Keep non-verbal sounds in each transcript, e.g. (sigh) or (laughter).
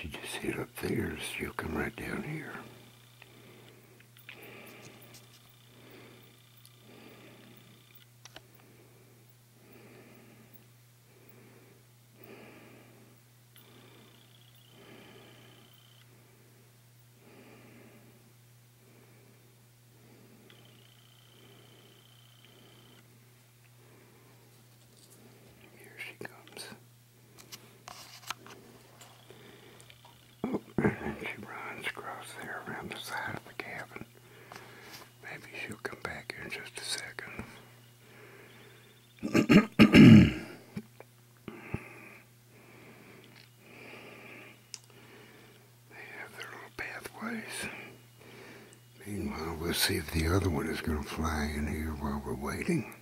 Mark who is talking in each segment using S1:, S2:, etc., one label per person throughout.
S1: She just hit up there, she'll come right down. Here she comes. Oh, and she runs across there around the side of the cabin. Maybe she'll come back here in just a second. (clears throat) they have their little pathways. Meanwhile, we'll see if the other one is going to fly in here while we're waiting.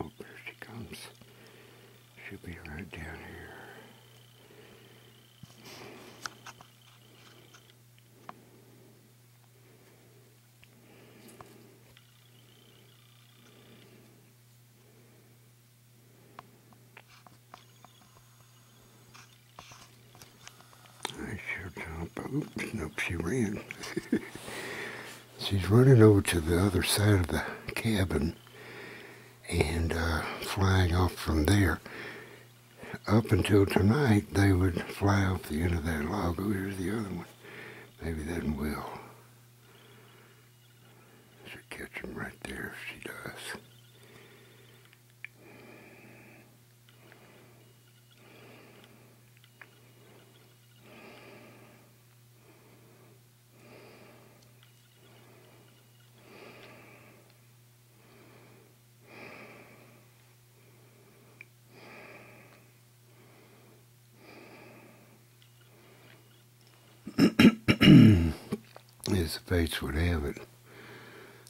S1: Oh, there she comes. She'll be right down here. I sure jump. Oops, nope, she ran. (laughs) She's running over to the other side of the cabin and uh, flying off from there. Up until tonight, they would fly off the end of that log. Oh, here's the other one. Maybe that one will. Should catch him right there if she does. (coughs) As the fates would have it,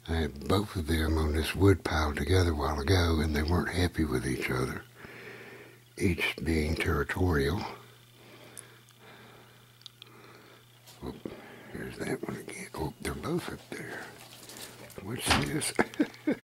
S1: I had both of them on this wood pile together a while ago, and they weren't happy with each other, each being territorial. Oh, here's that one again. Oh, they're both up there. What's this? (laughs)